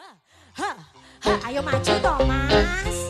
Ha, ha, ayo maju Thomas.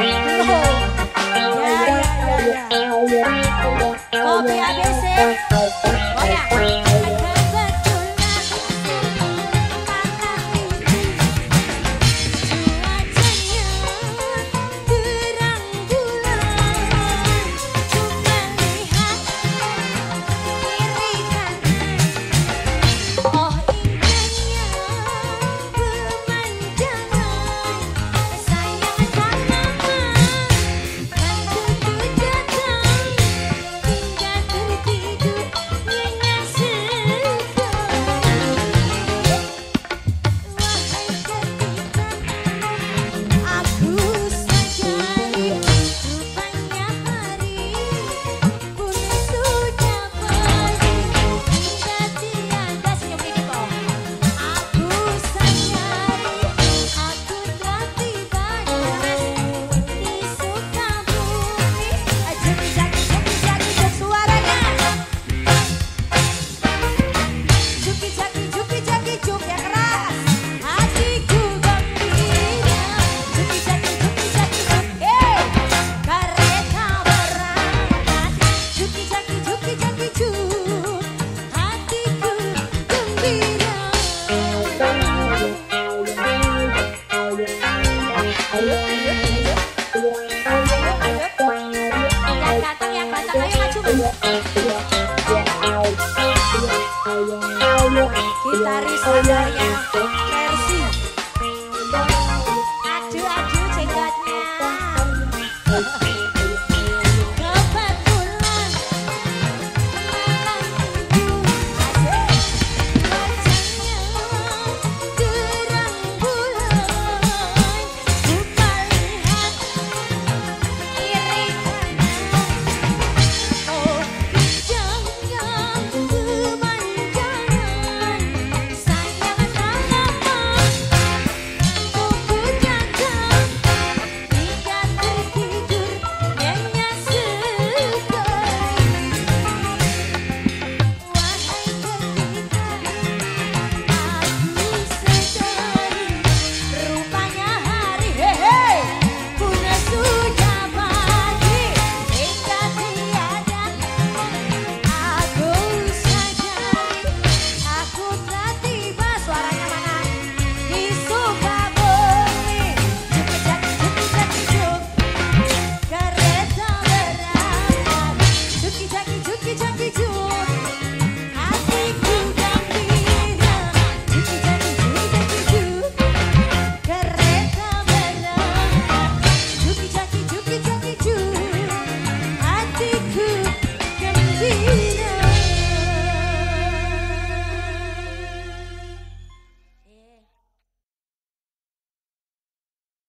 No. Yeah, yeah, yeah, yeah. Copy ABC. Gitaris Azaria